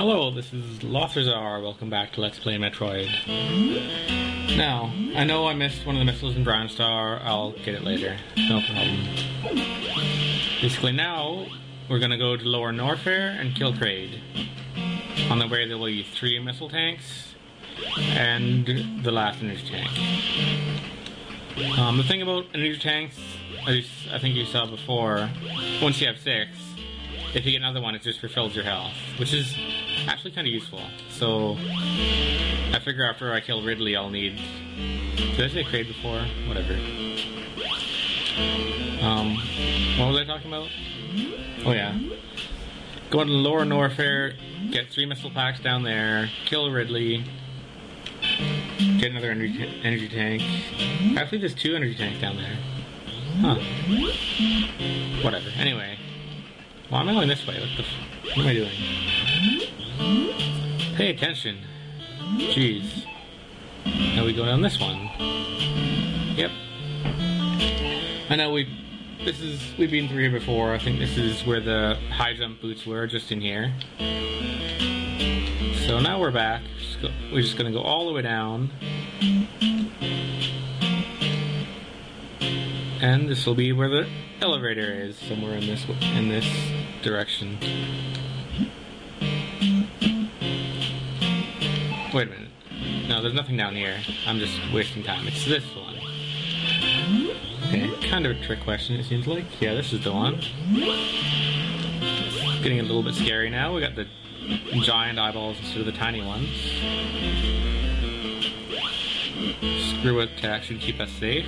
Hello, this is Lothrazar. Welcome back to Let's Play Metroid. Now, I know I missed one of the missiles in Brinstar. I'll get it later. No problem. Basically, now we're gonna go to Lower Norfair and kill Kraid. On the way, there will be three missile tanks and the last energy tank. Um, the thing about energy tanks, I think you saw before, once you have six, if you get another one, it just refills your health, which is actually kind of useful. So I figure after I kill Ridley, I'll need. Did I say Kraid before? Whatever. Um, what was I talking about? Oh yeah. Go to Lower Norfair, get three missile packs down there, kill Ridley, get another energy, energy tank. Actually, there's two energy tanks down there. Huh. Whatever. Anyway. Why am I going this way? What the f- What am I doing? Pay attention. Jeez. Now we go down this one. Yep. I know we. This is we've been through here before. I think this is where the high jump boots were, just in here. So now we're back. Just go, we're just gonna go all the way down. And this will be where the elevator is, somewhere in this in this direction. Wait a minute. No, there's nothing down here. I'm just wasting time. It's this one. Okay, kind of a trick question, it seems like. Yeah, this is the one. Getting a little bit scary now. We got the giant eyeballs instead of the tiny ones. Screw attack should keep us safe.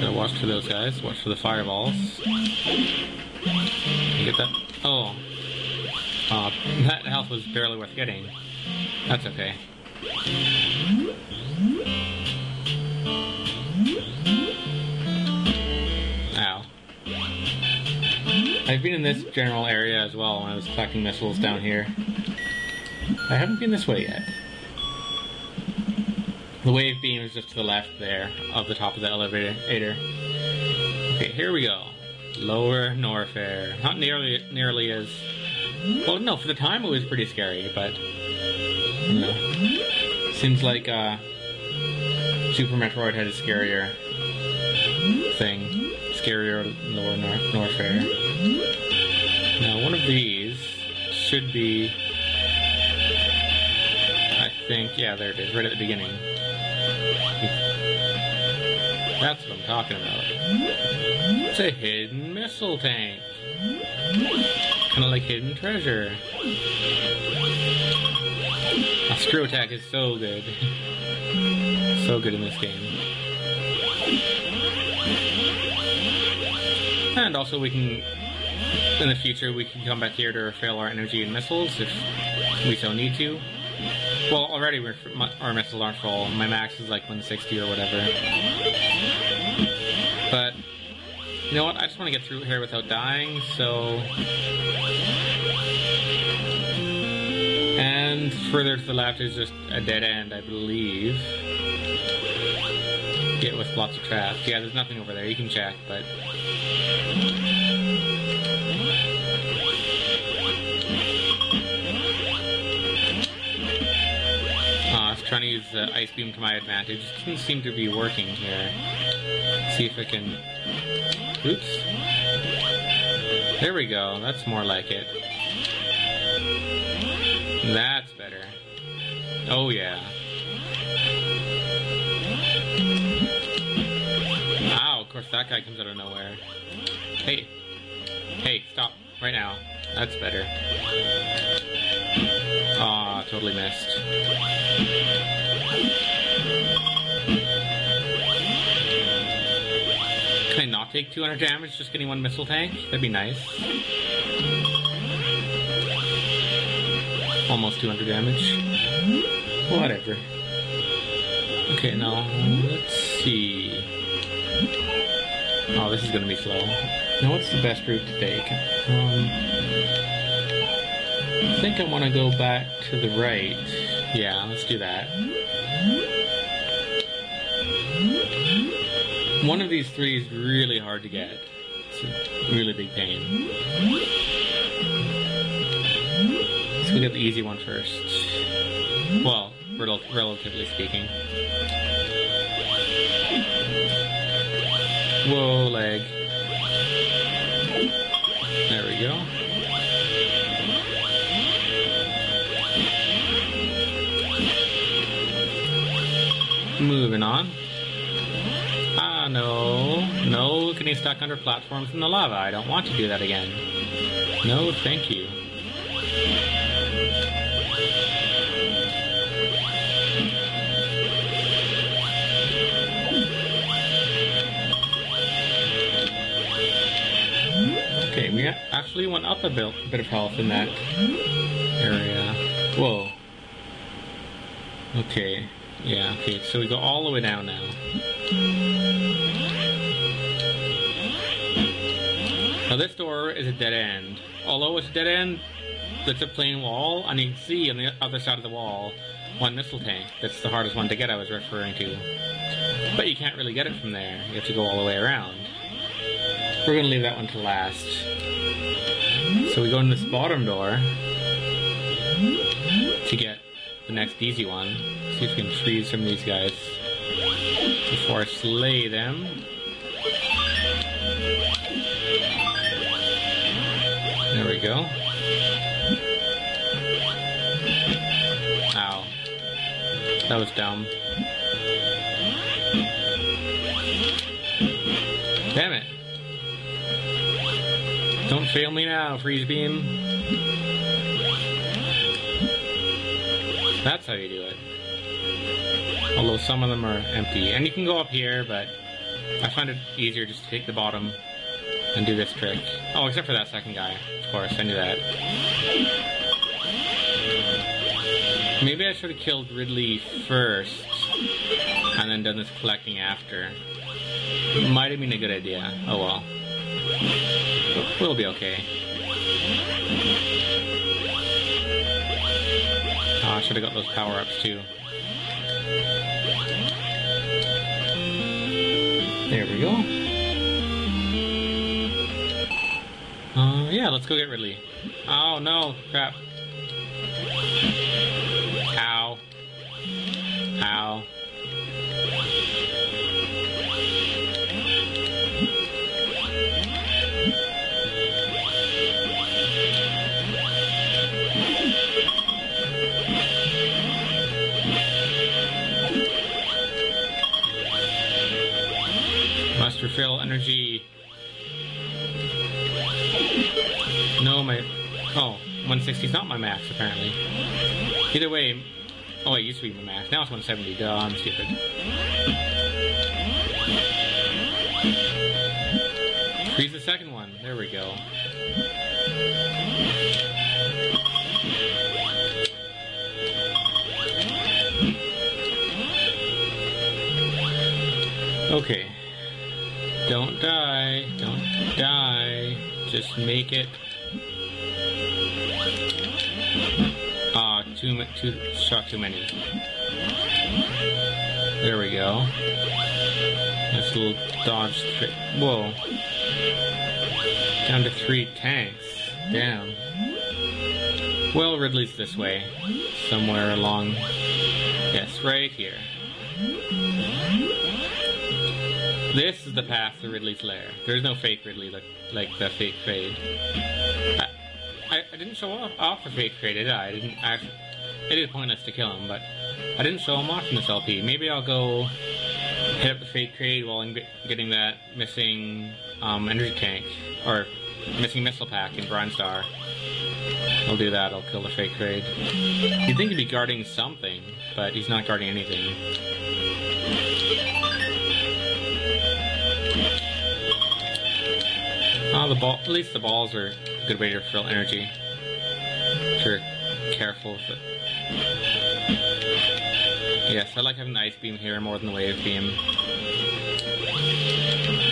Gotta watch for those guys. Watch for the fireballs. You get that? Oh. Uh, that health was barely worth getting. That's okay. Ow. I've been in this general area as well when I was collecting missiles down here. I haven't been this way yet. The wave beam is just to the left there of the top of the elevator. Okay, here we go. Lower Norfair. Not nearly nearly as well. No, for the time it was pretty scary, but you know, seems like uh, Super Metroid had a scarier thing, scarier Lower Nor- Norfair. Now, one of these should be. I think, yeah, there it is, right at the beginning. That's what I'm talking about. It's a hidden missile tank. Kind of like hidden treasure. A screw attack is so good. so good in this game. And also we can, in the future, we can come back here to refill our energy and missiles if we so need to. Well, already we're, our missiles aren't full. My max is like 160 or whatever. But, you know what? I just want to get through here without dying, so... And further to the left is just a dead end, I believe. Get with lots of traps. Yeah, there's nothing over there. You can check, but... the ice beam to my advantage. It doesn't seem to be working here. see if I can. Oops. There we go. That's more like it. That's better. Oh, yeah. Ow, of course that guy comes out of nowhere. Hey. Hey, stop. Right now. That's better. Aw, oh, totally missed. Can I not take 200 damage just getting one missile tank? That'd be nice. Almost 200 damage. Whatever. Okay, now, let's see. Oh, this is gonna be slow. Now, what's the best route to take? Um, I think I want to go back to the right. Yeah, let's do that. One of these three is really hard to get. It's a really big pain. Let's look at the easy one first. Well, rel relatively speaking. Whoa, leg. There we go. Moving on. Ah, no. No getting stuck under platforms in the lava. I don't want to do that again. No, thank you. Actually went up a bit, bit of health in that area. Whoa. Okay. Yeah, okay, so we go all the way down now. Now this door is a dead end. Although it's a dead end, it's a plain wall, and you can see on the other side of the wall one missile tank. That's the hardest one to get I was referring to. But you can't really get it from there. You have to go all the way around. We're gonna leave that one to last. So we go in this bottom door to get the next easy one. See if we can freeze some of these guys before I slay them. There we go. Ow. That was dumb. Fail me now, Freeze Beam. That's how you do it. Although some of them are empty. And you can go up here, but I find it easier just to take the bottom and do this trick. Oh, except for that second guy. Of course, I knew that. Maybe I should have killed Ridley first and then done this collecting after. Might have been a good idea. Oh well. We'll be okay. Oh, I should have got those power-ups too. There we go. Uh, yeah, let's go get Ridley. Oh no, crap. Ow. Ow. Must refill energy. No, my. Oh, 160 is not my max, apparently. Either way. Oh, it used to be my max. Now it's 170. Duh, I'm stupid. Freeze the second one. There we go. Okay. Don't die. Don't die. Just make it. Ah, too too shot too many. There we go. Nice little dodge trick. Whoa. Down to three tanks. Damn. Well, Ridley's this way. Somewhere along. Yes, right here. This is the path to Ridley's lair. There's no fake Ridley like, like the fake Kraid. I, I, I didn't show off, off the fake Kraid, did I? I didn't actually. It is pointless to kill him, but I didn't show him off in this LP. Maybe I'll go hit up the fake Kraid while I'm getting that missing um, energy tank or missing missile pack in Brinstar. I'll do that. I'll kill the fake Kraid. You'd think he'd be guarding something, but he's not guarding anything. Oh, the ball. At least the balls are a good way to fill energy. If you're careful with it. Yes, I like having the ice beam here more than the wave beam.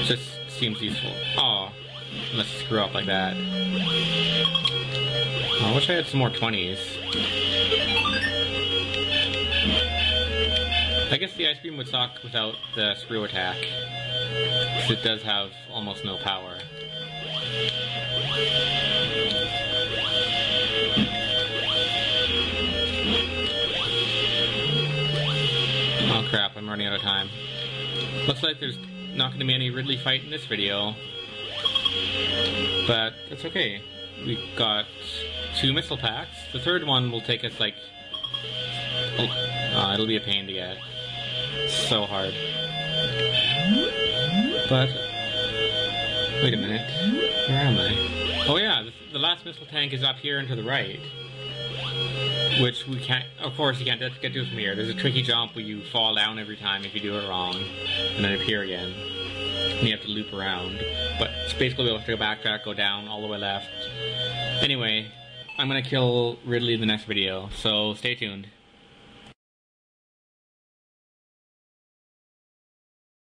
Just seems useful. Oh, let's screw up like that. I wish I had some more 20s. I guess the ice beam would suck without the screw attack. it does have almost no power. Oh crap, I'm running out of time. Looks like there's not going to be any Ridley fight in this video. But that's okay. We've got two missile packs. The third one will take us like... Oh, uh, it'll be a pain to get. So hard. But... Wait a minute. Where am I? Oh yeah, the, the last missile tank is up here and to the right. Which we can't, of course you can't get to from here. There's a tricky jump where you fall down every time if you do it wrong, and then appear again. And you have to loop around. But it's basically we'll have to go backtrack, go down, all the way left. Anyway, I'm gonna kill Ridley in the next video, so stay tuned.